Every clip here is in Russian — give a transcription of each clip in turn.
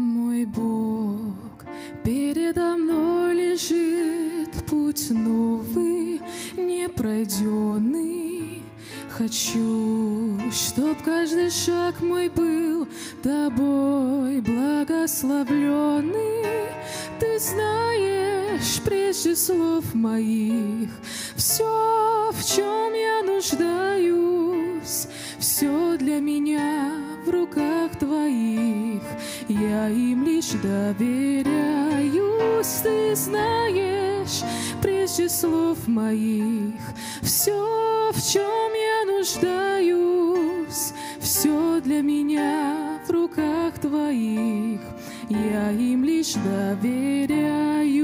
Мой Бог, передо мной лежит путь новый, непройденный. Хочу, чтоб каждый шаг мой был тобой благословленный. Ты знаешь, прежде слов моих, все, в чем я нуждаюсь, все для меня в руках твоих. Я им лишь доверяюсь, ты знаешь, прежде слов моих, все, в чем я нуждаюсь, все для меня в руках твоих. Я им лишь доверяюсь.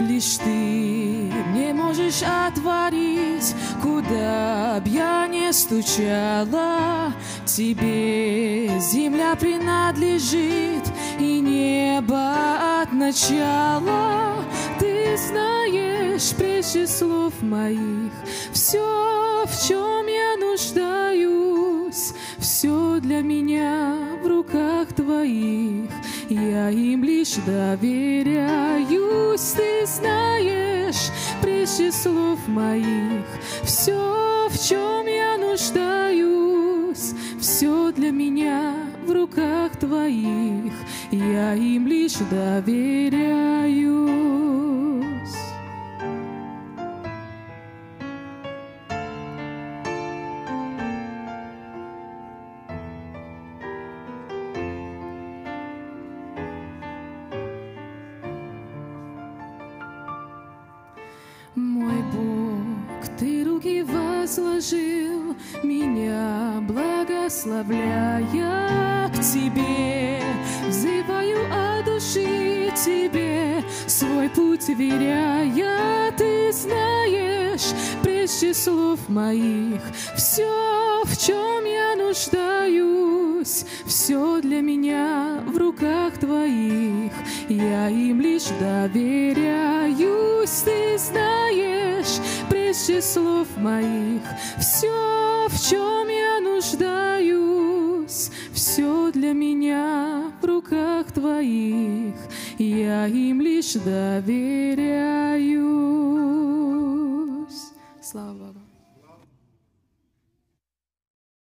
Лишь ты мне можешь отворить, куда б я не стучала. Тебе земля принадлежит и небо от начала. Ты знаешь прежде слов моих все, в чем я нуждаюсь, все для меня в руках твоих. Я им лишь доверяюсь, ты слов моих все, в чем я нуждаюсь, все для меня в руках твоих. Я им лишь доверяюсь. Возложил, меня благословляя к Тебе, взываю от души Тебе, свой путь веряя, Ты знаешь, прежде слов моих, все, в чем я нуждаюсь, все для меня в руках Твоих, я им лишь доверяюсь, Ты знаешь, прежде слов моих, все, в чем я нуждаюсь, все для меня в руках Твоих, я им лишь доверяюсь. Слава Богу.